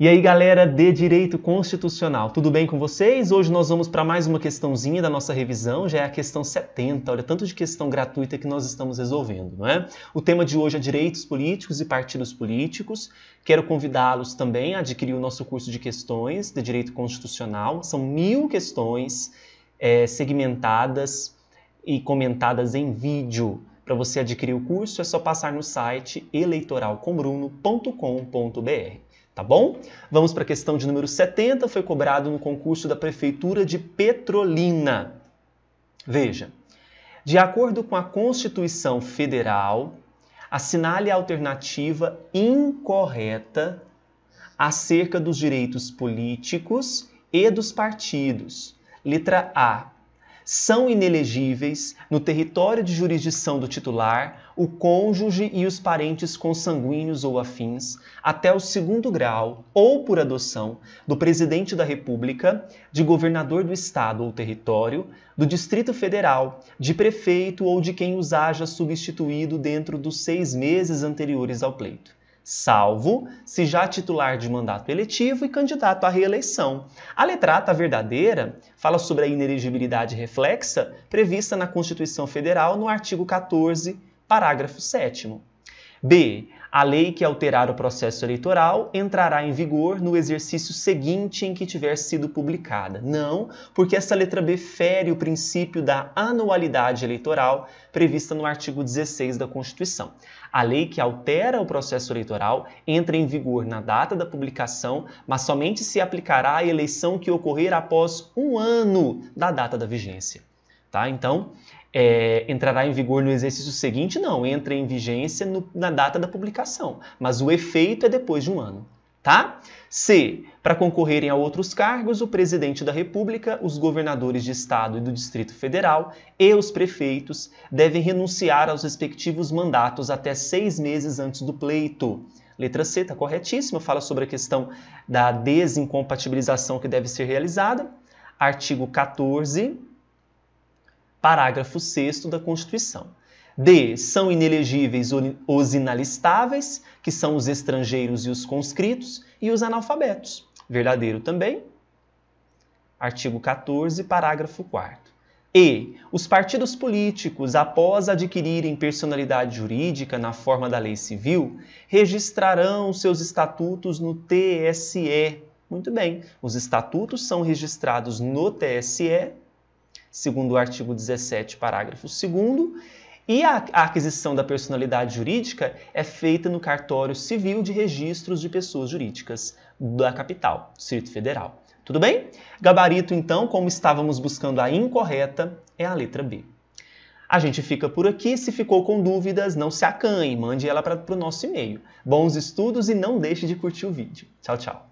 E aí, galera de Direito Constitucional, tudo bem com vocês? Hoje nós vamos para mais uma questãozinha da nossa revisão, já é a questão 70. Olha, tanto de questão gratuita que nós estamos resolvendo, não é? O tema de hoje é Direitos Políticos e Partidos Políticos. Quero convidá-los também a adquirir o nosso curso de questões de Direito Constitucional. São mil questões é, segmentadas e comentadas em vídeo. Para você adquirir o curso, é só passar no site eleitoralcomruno.com.br tá bom? Vamos para a questão de número 70, foi cobrado no concurso da Prefeitura de Petrolina. Veja, de acordo com a Constituição Federal, assinale a alternativa incorreta acerca dos direitos políticos e dos partidos. Letra A são inelegíveis, no território de jurisdição do titular, o cônjuge e os parentes consanguíneos ou afins, até o segundo grau, ou por adoção, do Presidente da República, de governador do Estado ou território, do Distrito Federal, de prefeito ou de quem os haja substituído dentro dos seis meses anteriores ao pleito salvo se já titular de mandato eletivo e candidato à reeleição. A letrata verdadeira fala sobre a inelegibilidade reflexa prevista na Constituição Federal no artigo 14, parágrafo 7 B. A lei que alterar o processo eleitoral entrará em vigor no exercício seguinte em que tiver sido publicada. Não, porque essa letra B fere o princípio da anualidade eleitoral prevista no artigo 16 da Constituição. A lei que altera o processo eleitoral entra em vigor na data da publicação, mas somente se aplicará à eleição que ocorrer após um ano da data da vigência. Tá? Então, é, entrará em vigor no exercício seguinte? Não, entra em vigência no, na data da publicação, mas o efeito é depois de um ano. Tá? C. Para concorrerem a outros cargos, o presidente da República, os governadores de Estado e do Distrito Federal e os prefeitos devem renunciar aos respectivos mandatos até seis meses antes do pleito. Letra C está corretíssima, fala sobre a questão da desincompatibilização que deve ser realizada. Artigo 14, parágrafo 6 da Constituição. D. São inelegíveis os inalistáveis, que são os estrangeiros e os conscritos, e os analfabetos. Verdadeiro também. Artigo 14, parágrafo 4. E os partidos políticos, após adquirirem personalidade jurídica na forma da lei civil, registrarão seus estatutos no TSE. Muito bem, os estatutos são registrados no TSE segundo o artigo 17, parágrafo 2 e a aquisição da personalidade jurídica é feita no cartório civil de registros de pessoas jurídicas da capital, Distrito Federal. Tudo bem? Gabarito, então, como estávamos buscando a incorreta, é a letra B. A gente fica por aqui. Se ficou com dúvidas, não se acanhe, mande ela para o nosso e-mail. Bons estudos e não deixe de curtir o vídeo. Tchau, tchau.